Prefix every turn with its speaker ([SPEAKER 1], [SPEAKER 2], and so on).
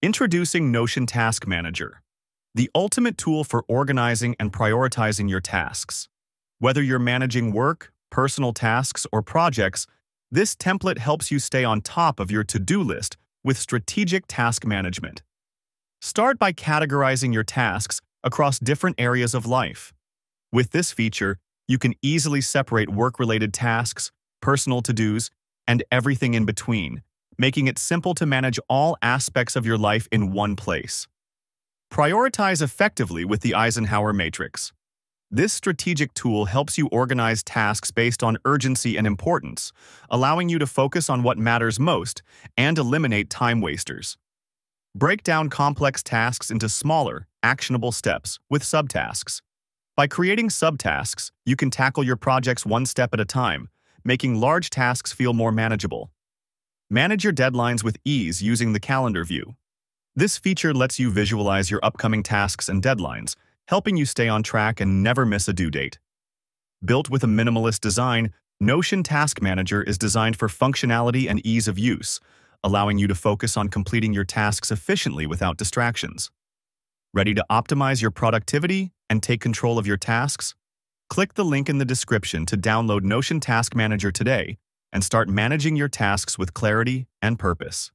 [SPEAKER 1] Introducing Notion Task Manager, the ultimate tool for organizing and prioritizing your tasks. Whether you're managing work, personal tasks, or projects, this template helps you stay on top of your to-do list with strategic task management. Start by categorizing your tasks across different areas of life. With this feature, you can easily separate work-related tasks, personal to-dos, and everything in between, making it simple to manage all aspects of your life in one place. Prioritize effectively with the Eisenhower Matrix. This strategic tool helps you organize tasks based on urgency and importance, allowing you to focus on what matters most and eliminate time wasters. Break down complex tasks into smaller, actionable steps with subtasks. By creating subtasks, you can tackle your projects one step at a time, making large tasks feel more manageable. Manage your deadlines with ease using the calendar view. This feature lets you visualize your upcoming tasks and deadlines, helping you stay on track and never miss a due date. Built with a minimalist design, Notion Task Manager is designed for functionality and ease of use, allowing you to focus on completing your tasks efficiently without distractions. Ready to optimize your productivity and take control of your tasks? Click the link in the description to download Notion Task Manager today and start managing your tasks with clarity and purpose.